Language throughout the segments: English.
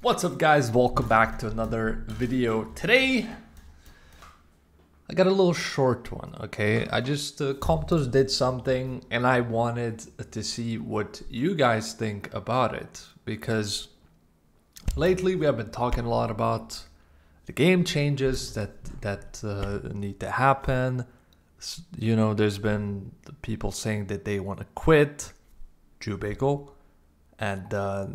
What's up guys, welcome back to another video. Today, I got a little short one, okay? I just, uh, Com2uS did something and I wanted to see what you guys think about it. Because lately we have been talking a lot about the game changes that, that uh, need to happen. You know, there's been people saying that they want to quit. Bagel and uh,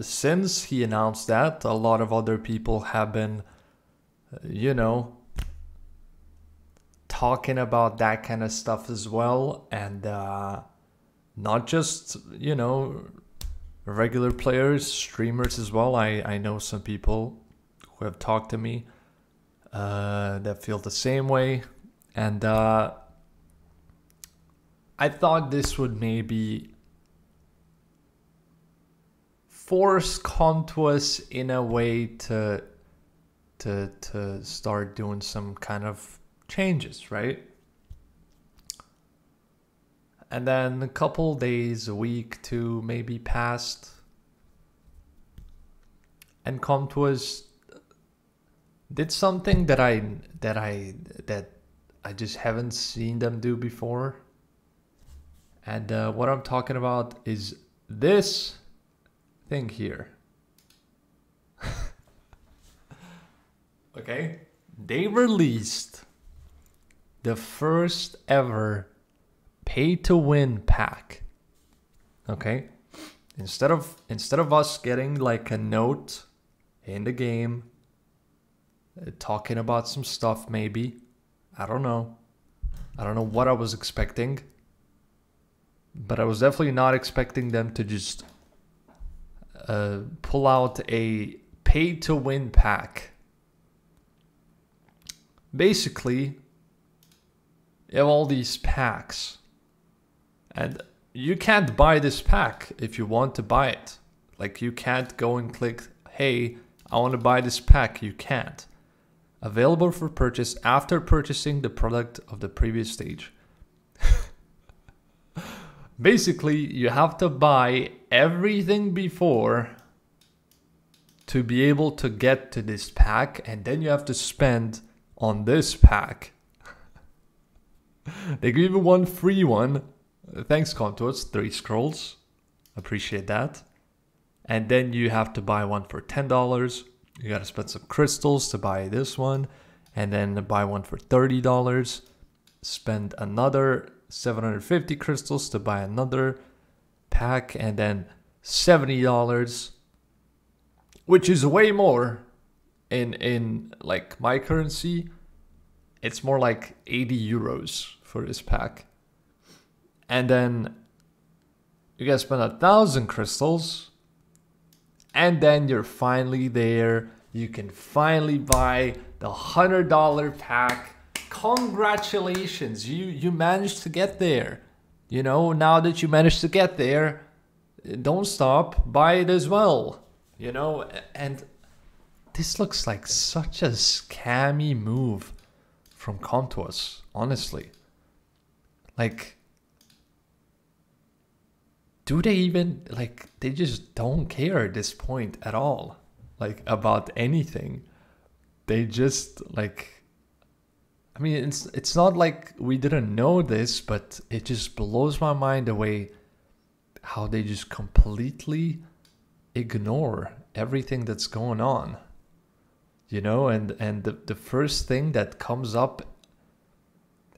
since he announced that, a lot of other people have been, you know, talking about that kind of stuff as well. And uh, not just, you know, regular players, streamers as well. I, I know some people who have talked to me uh, that feel the same way. And uh, I thought this would maybe force Com2uS in a way to to to start doing some kind of changes, right? And then a couple days, a week, two maybe passed, and Com2uS did something that I that I that I just haven't seen them do before. And uh, what I'm talking about is this thing here. okay? They released the first ever pay to win pack. Okay? Instead of instead of us getting like a note in the game uh, talking about some stuff maybe, I don't know. I don't know what I was expecting. But I was definitely not expecting them to just uh, pull out a pay to win pack. Basically, you have all these packs, and you can't buy this pack if you want to buy it. Like, you can't go and click, hey, I want to buy this pack. You can't. Available for purchase after purchasing the product of the previous stage. Basically, you have to buy everything before to be able to get to this pack and then you have to spend on this pack. they give you one free one. Thanks Com2uS, three scrolls. Appreciate that. And then you have to buy one for $10. You gotta spend some crystals to buy this one. And then buy one for $30. Spend another 750 crystals to buy another pack and then $70 which is way more in in like my currency. It's more like 80 euros for this pack. And then you guys spend a thousand crystals. And then you're finally there. You can finally buy the hundred dollar pack. Congratulations. You you managed to get there you know now that you managed to get there don't stop buy it as well you know and this looks like such a scammy move from Com2uS honestly. Like do they even like they just don't care at this point at all like about anything. They just like I mean, it's it's not like we didn't know this, but it just blows my mind away how they just completely ignore everything that's going on. You know, and and the the first thing that comes up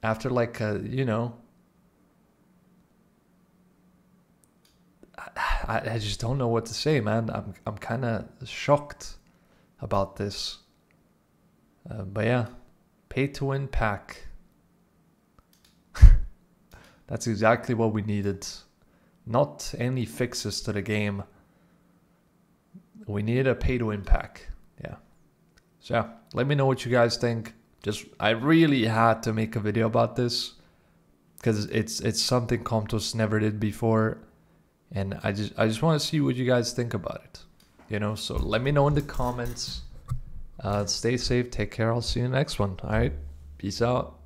after like a, you know, I, I just don't know what to say, man. I'm I'm kind of shocked about this. Uh, but yeah. Pay to win pack. That's exactly what we needed. Not any fixes to the game. We need a pay to win pack. Yeah. So yeah, let me know what you guys think. Just I really had to make a video about this because it's it's something Com2uS never did before, and I just I just want to see what you guys think about it. You know, so let me know in the comments. Uh, stay safe. Take care. I'll see you in the next one. All right. Peace out.